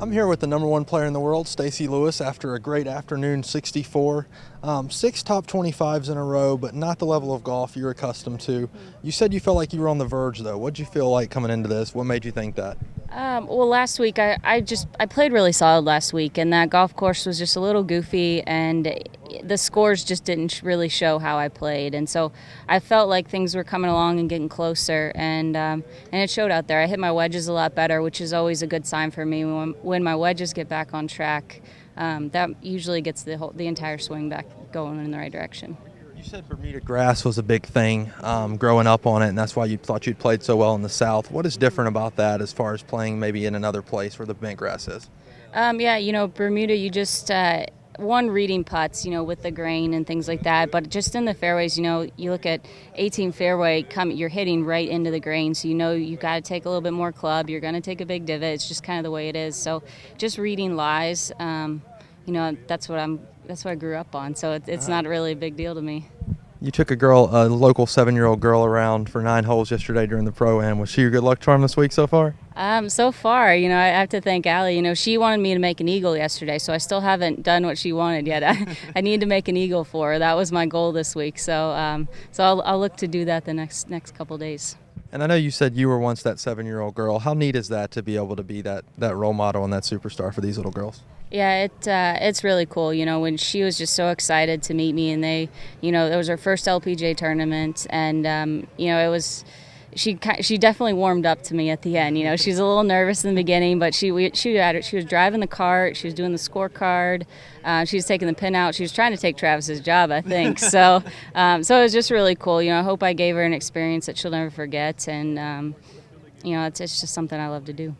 I'm here with the number one player in the world, Stacy Lewis, after a great afternoon 64. Um, six top 25s in a row, but not the level of golf you're accustomed to. You said you felt like you were on the verge, though. What did you feel like coming into this? What made you think that? Um, well, last week I, I just I played really solid last week, and that golf course was just a little goofy, and the scores just didn't really show how I played, and so I felt like things were coming along and getting closer, and um, and it showed out there. I hit my wedges a lot better, which is always a good sign for me when when my wedges get back on track. Um, that usually gets the whole, the entire swing back going in the right direction. You said Bermuda grass was a big thing um, growing up on it, and that's why you thought you'd played so well in the South. What is different about that as far as playing maybe in another place where the bent grass is? Um, yeah, you know, Bermuda, you just. Uh, one reading putts, you know, with the grain and things like that, but just in the fairways, you know, you look at 18 fairway, come you're hitting right into the grain, so you know you've got to take a little bit more club. You're going to take a big divot. It's just kind of the way it is. So just reading lies, um, you know, that's what I'm. That's what I grew up on. So it, it's not really a big deal to me. You took a girl, a local seven-year-old girl, around for nine holes yesterday during the pro am. Was she your good luck charm this week so far? Um, so far, you know, I have to thank Allie. You know, she wanted me to make an eagle yesterday, so I still haven't done what she wanted yet. I, I need to make an eagle for her. That was my goal this week. So, um, so I'll, I'll look to do that the next next couple days. And I know you said you were once that seven-year-old girl. How neat is that to be able to be that that role model and that superstar for these little girls? Yeah, it uh, it's really cool. You know, when she was just so excited to meet me, and they, you know, it was her first LPGA tournament, and um, you know, it was. She she definitely warmed up to me at the end. You know, she's a little nervous in the beginning, but she we, she had she was driving the cart, she was doing the scorecard, uh, she was taking the pin out. She was trying to take Travis's job, I think. so um, so it was just really cool. You know, I hope I gave her an experience that she'll never forget, and um, you know, it's it's just something I love to do.